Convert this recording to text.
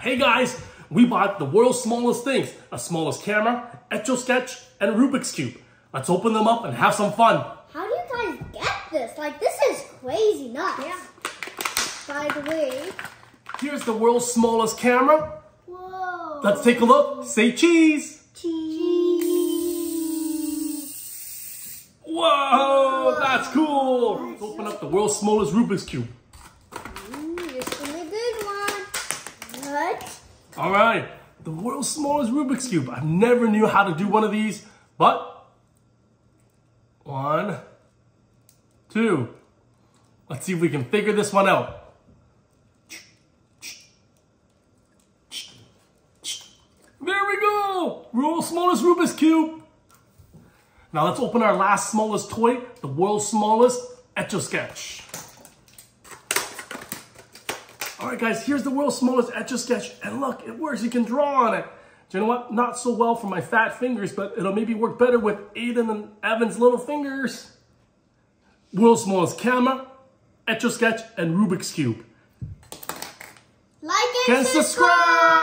Hey guys, we bought the world's smallest things, a smallest camera, Etch-a-Sketch, and Rubik's Cube. Let's open them up and have some fun. How do you guys get this? Like, this is crazy nuts. Yeah. By the way, Here's the world's smallest camera. whoa. Let's take a look. Say cheese. cheese. Whoa, that's cool. Let's open up the world's smallest Rubik's Cube. Ooh, this is a good one. What? All right, the world's smallest Rubik's Cube. I never knew how to do one of these, but one, two. Let's see if we can figure this one out. There we go! World's smallest Rubik's Cube. Now let's open our last smallest toy, the world's smallest Etch-a-Sketch. All right, guys, here's the world's smallest Etch-a-Sketch. And look, it works. You can draw on it. Do you know what? Not so well for my fat fingers, but it'll maybe work better with Aiden and Evan's little fingers. World's smallest camera, Etch-a-Sketch, and Rubik's Cube. Like and And subscribe!